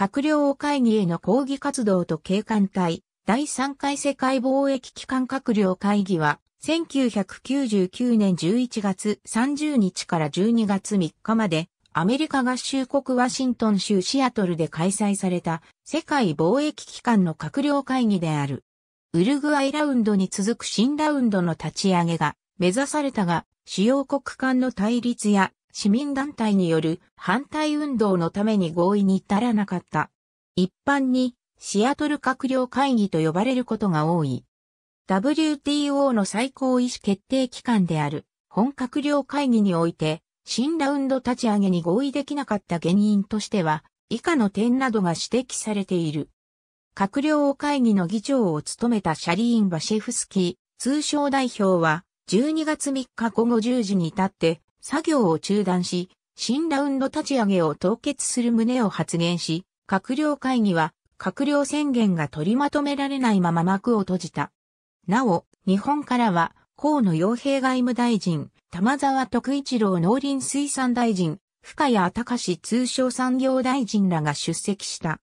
閣僚会議への抗議活動と警官隊、第3回世界貿易機関閣僚会議は、1999年11月30日から12月3日まで、アメリカ合衆国ワシントン州シアトルで開催された世界貿易機関の閣僚会議である。ウルグアイラウンドに続く新ラウンドの立ち上げが目指されたが、主要国間の対立や市民団体による反対運動のために合意に至らなかった。一般にシアトル閣僚会議と呼ばれることが多い。WTO の最高意思決定機関である本閣僚会議において新ラウンド立ち上げに合意できなかった原因としては以下の点などが指摘されている。閣僚会議の議長を務めたシャリーン・バシェフスキー通商代表は12月3日午後10時に至って作業を中断し、新ラウンド立ち上げを凍結する旨を発言し、閣僚会議は閣僚宣言が取りまとめられないまま幕を閉じた。なお、日本からは、河野洋平外務大臣、玉沢徳一郎農林水産大臣、深谷隆通商産業大臣らが出席した。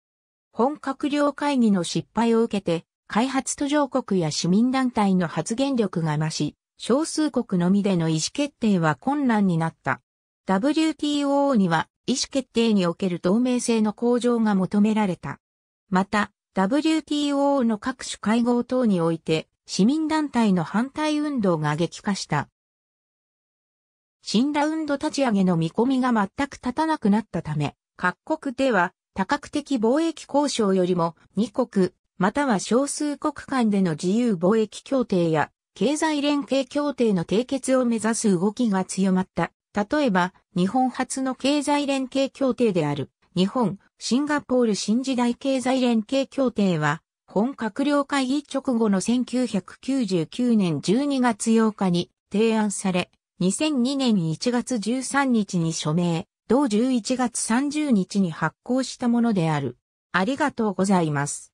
本閣僚会議の失敗を受けて、開発途上国や市民団体の発言力が増し、少数国のみでの意思決定は困難になった。WTO には意思決定における透明性の向上が求められた。また、WTO の各種会合等において市民団体の反対運動が激化した。新ラウンド立ち上げの見込みが全く立たなくなったため、各国では多角的貿易交渉よりも2国、または少数国間での自由貿易協定や経済連携協定の締結を目指す動きが強まった。例えば、日本初の経済連携協定である日本、シンガポール新時代経済連携協定は本閣僚会議直後の1999年12月8日に提案され、2002年1月13日に署名、同11月30日に発行したものである。ありがとうございます。